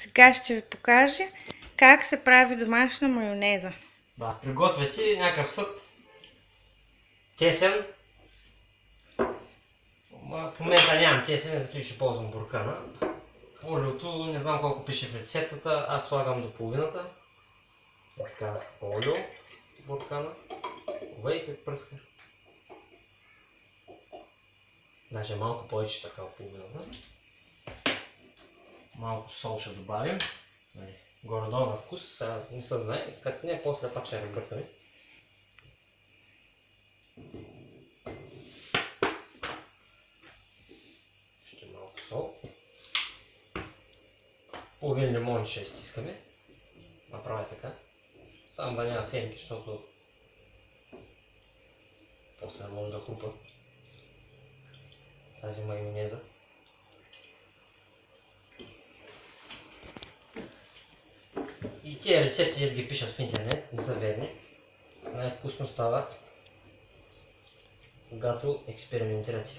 Сега ще ви покажа как се прави домашна майонеза. Да, приготвяте някакъв съд. Тесен. В момента нямам тесен, зато ще ползвам буркана. Олиото, не знам колко пише в рецептата, аз слагам до половината. Така, олио, буркана. Видите пръска. Даже малко повече така половината. Малко сол ще добавим. Нали, Горе-долу на вкус, а не се знае, как не, после пак ще разбъркаме. Ще малко сол. Половин лимон ще изтискаме. Направя така. Само да няма семки, защото после може да хрупа тази майонеза. И тези рецепти, дето ги пишат в интернет, не са верни. Най-вкусно става, когато експериментирате.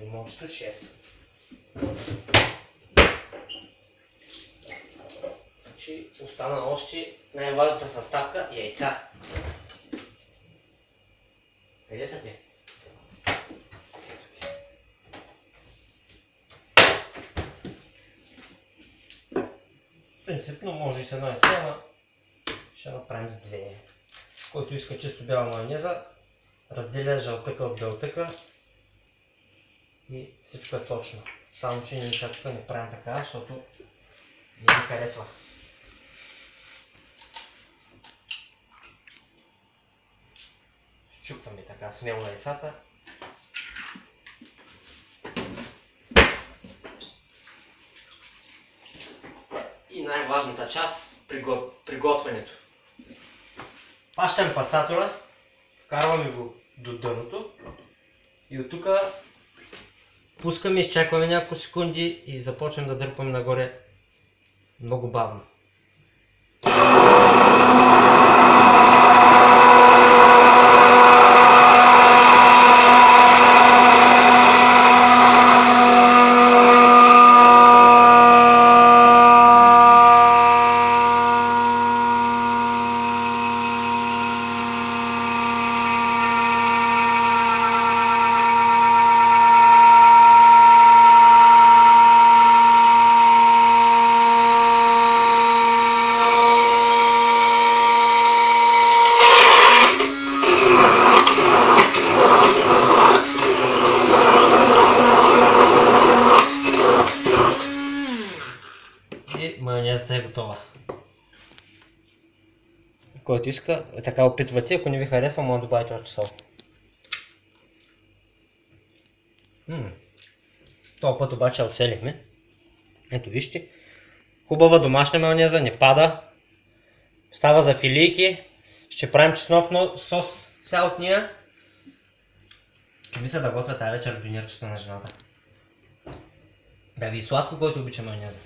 Лимончето 6. Значи остана още най-важната съставка яйца. Къде са те? Принципно може и с едно яйце, ама ще направим с две. Който иска чисто бяла майонеза, разделя жълтъка от белтъка и всичко е точно. Само, че ние сега тук не правим така, защото не ми харесва. Щупваме така смело яйцата. И най-важната част пригот... приготвянето. Пащам пасатора, вкарваме го до дъното и от тук пускаме, изчакваме няколко секунди и започваме да дърпаме нагоре много бавно. Майонезата е готова. Който иска, е така опитвате, ако не ви харесва, може да добавите още сол. Този път обаче оцелихме. Ето вижте. Хубава домашна майонеза, не пада. Става за филийки. Ще правим чеснов сос сега от нея. Ще мисля да готвя тази вечер донирчета на жената. Да ви е сладко, който обича майонеза.